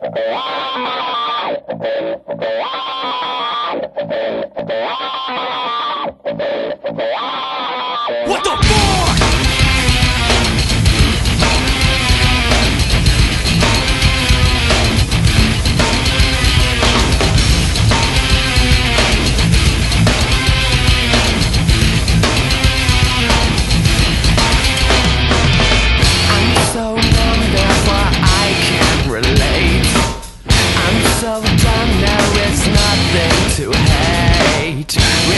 What the? We.